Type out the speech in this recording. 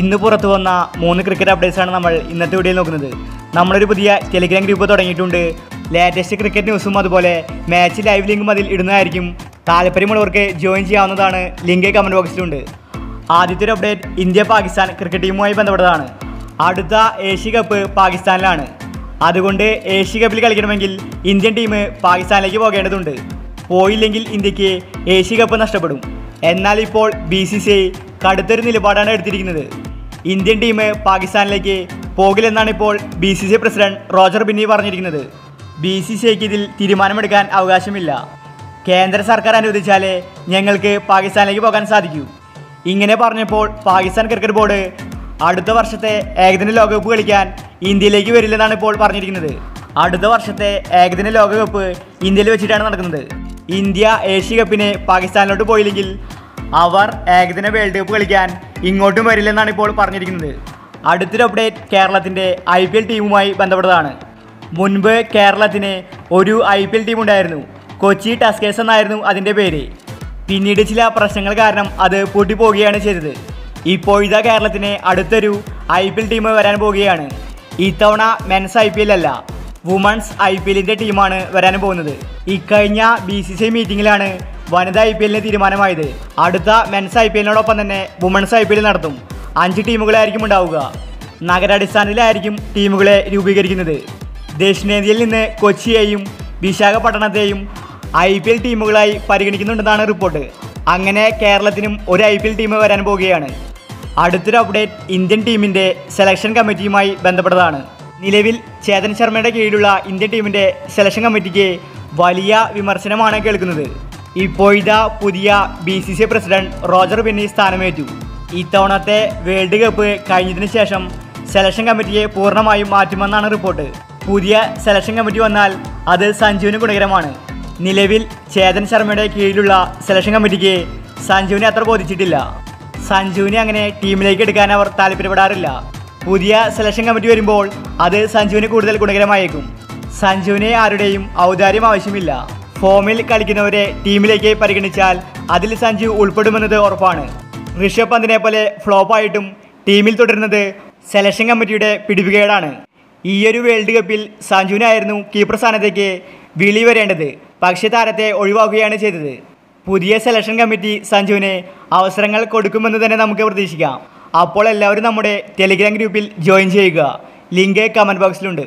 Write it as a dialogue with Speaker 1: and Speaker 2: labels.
Speaker 1: ഇന്ന് പുറത്തു വന്ന മൂന്ന് ക്രിക്കറ്റ് അപ്ഡേറ്റ്സാണ് നമ്മൾ ഇന്നത്തെ വീഡിയോയിൽ നോക്കുന്നത്. നമ്മളൊരു പുതിയ ടെലിഗ്രാം ഗ്രൂപ്പ് തുടങ്ങിയിട്ടുണ്ട്. ലേറ്റസ്റ്റ് ക്രിക്കറ്റ് ന്യൂസും അതുപോലെ മാച്ച് ലൈവ് ലിങ്കും അതിൽ ഇടുന്നതായിരിക്കും. താല്പര്യമുള്ളവർക്ക് ജോയിൻ ചെയ്യാവുന്നതാണ്. ലിങ്ക് കമന്റ് ബോക്സിലുണ്ട് ആദ്യത്തെ ഒരു അപ്ഡേറ്റ് ഇന്ത്യ പാകിസ്ഥാൻ ക്രിക്കറ്റ് ടീമുമായി ബന്ധപ്പെട്ടതാണ്. അടുത്ത ഏഷ്യ കപ്പ് പാകിസ്ഥാനിലാണ്. അതുകൊണ്ട് ഏഷ്യ കപ്പിൽ കളിക്കണമെങ്കിൽ ഇന്ത്യൻ ടീം പാകിസ്ഥാനിലേക്ക് പോകേണ്ടതുണ്ട്. പോയില്ലെങ്കിൽ ഇന്ത്യയ്ക്ക് ഏഷ്യ കപ്പ് നഷ്ടപ്പെടും. എന്നാൽ ഇപ്പോൾ ബി സി സി ഐ കടുത്തൊരു നിലപാടാണ് എടുത്തിരിക്കുന്നത്. ഇന്ത്യൻ ടീം പാകിസ്ഥാനിലേക്ക് പോകില്ലെന്നാണ് ഇപ്പോൾ B C C president Roger Binny പറഞ്ഞിരിക്കുന്നത്. ബി സി സി ഐക്ക് ഇതിൽ തീരുമാനമെടുക്കാൻ അവകാശമില്ല. കേന്ദ്ര സർക്കാർ അനുവദിച്ചാലേ ഞങ്ങൾക്ക് പാകിസ്ഥാനിലേക്ക് പോകാൻ സാധിക്കൂ. ഇങ്ങനെ പറഞ്ഞപ്പോൾ പാകിസ്ഥാൻ ക്രിക്കറ്റ് ബോർഡ് അടുത്ത വർഷത്തെ ഏകദിന ലോകകപ്പ് കളിക്കാൻ ഇന്ത്യയിലേക്ക് വരില്ലെന്നാണ് ഇപ്പോൾ പറഞ്ഞിരിക്കുന്നത്. അടുത്ത വർഷത്തെ ഏകദിന ലോകകപ്പ് ഇന്ത്യയിൽ വെച്ചിട്ടാണ് നടക്കുന്നത്. ഇന്ത്യ ഏഷ്യ കപ്പിന് പാകിസ്ഥാനിലോട്ട് പോയില്ലെങ്കിൽ അവർ ഏകദിന വേൾഡ് കപ്പ് കളിക്കാൻ ഇങ്ങോട്ടും വരില്ലെന്നാണ് ഇപ്പോൾ പറഞ്ഞിരിക്കുന്നത്. അടുത്തൊരു അപ്ഡേറ്റ് കേരളത്തിന്റെ ഐ പി എൽ ടീമുമായി ബന്ധപ്പെട്ടതാണ്. മുൻപ് കേരളത്തിന് ഒരു ഐ പി എൽ ടീം ഉണ്ടായിരുന്നു. കൊച്ചി ടസ്കേഴ്സ് എന്നായിരുന്നു അതിന്റെ പേര്. പിന്നീട് ചില പ്രശ്നങ്ങൾ കാരണം അത് പൂട്ടിപ്പോവുകയാണ് ചെയ്തത്. ഇതാ കേരളത്തിന് അടുത്തൊരു ഐ പി എൽ ടീം വരാൻ പോവുകയാണ്. ഇത്തവണ മെൻസ് ഐ പി എൽ അല്ല വുമൺസ് ഐ പി എല്ലിന്റെ ടീമാണ് വരാൻ പോകുന്നത്. ഇക്കഴിഞ്ഞ ബി സി സി മീറ്റിങ്ങിലാണ് വനിതാ ഐ പി എല്ലിന് തീരുമാനമായത്. അടുത്ത മെൻസ് ഐ പി എല്ലിനോടൊപ്പം തന്നെ വുമൺസ് ഐ പി എൽ നടത്തും. അഞ്ച് ടീമുകളായിരിക്കും ഉണ്ടാവുക. നഗരാടിസ്ഥാനത്തിലായിരിക്കും ടീമുകളെ രൂപീകരിക്കുന്നത്. ദക്ഷിണേന്ത്യയിൽ നിന്ന് കൊച്ചിയെയും വിശാഖപട്ടണത്തെയും ഐ പി എൽ ടീമുകളായി പരിഗണിക്കുന്നുണ്ടെന്നാണ് റിപ്പോർട്ട്. അങ്ങനെ കേരളത്തിനും ഒരു ഐ പി എൽ ടീം വരാൻ പോവുകയാണ് അടുത്തൊരു അപ്ഡേറ്റ് ഇന്ത്യൻ ടീമിന്റെ സെലക്ഷൻ കമ്മിറ്റിയുമായി ബന്ധപ്പെട്ടതാണ്. നിലവിൽ ചേതൻ ശർമ്മയുടെ കീഴിലുള്ള ഇന്ത്യൻ ടീമിന്റെ സെലക്ഷൻ കമ്മിറ്റിക്ക് വലിയ വിമർശനമാണ് കേൾക്കുന്നത്. ഇപ്പോഴിതാ പുതിയ B C C president Roger Benny സ്ഥാനമേറ്റു. ഇത്തവണത്തെ വേൾഡ് കപ്പ് കഴിഞ്ഞതിന് ശേഷം സെലക്ഷൻ കമ്മിറ്റിയെ പൂർണമായും മാറ്റുമെന്നാണ് റിപ്പോർട്ട്. പുതിയ സെലക്ഷൻ കമ്മിറ്റി വന്നാൽ അത് സഞ്ജുവിന് ഗുണകരമാണ്. നിലവിൽ ചേതൻ ശർമ്മയുടെ കീഴിലുള്ള സെലക്ഷൻ കമ്മിറ്റിക്ക് സഞ്ജുവിനെ അത്ര ബോധിച്ചിട്ടില്ല. സഞ്ജുവിനെ അങ്ങനെ ടീമിലേക്ക് എടുക്കാൻ അവർ താല്പര്യപ്പെടാറില്ല. പുതിയ സെലക്ഷൻ കമ്മിറ്റി വരുമ്പോൾ അത് സഞ്ജുവിന് കൂടുതൽ ഗുണകരമായേക്കും. സഞ്ജുവിനെ ആരുടെയും ഔദാര്യം ആവശ്യമില്ല. ഫോമിൽ കളിക്കുന്നവരെ ടീമിലേക്ക് പരിഗണിച്ചാൽ അതിൽ സഞ്ജു ഉൾപ്പെടുമെന്നത് ഉറപ്പാണ്. ഋഷഭ് പന്തിനെ പോലെ ഫ്ലോപ്പായിട്ടും ടീമിൽ തുടരുന്നത് സെലക്ഷൻ കമ്മിറ്റിയുടെ പിടിവുകേടാണ്. ഈയൊരു വേൾഡ് കപ്പിൽ സഞ്ജുവിനായിരുന്നു കീപ്പർ സ്ഥാനത്തേക്ക് വിളി വരേണ്ടത്. പക്ഷേ താരത്തെ ഒഴിവാക്കുകയാണ് ചെയ്തത്. പുതിയ സെലക്ഷൻ കമ്മിറ്റി സഞ്ജുവിന് അവസരങ്ങൾ കൊടുക്കുമെന്ന് തന്നെ നമുക്ക് പ്രതീക്ഷിക്കാം. അപ്പോൾ എല്ലാവരും നമ്മുടെ ടെലിഗ്രാം ഗ്രൂപ്പിൽ ജോയിൻ ചെയ്യുക. Link comment ബോക്സിലുണ്ട്.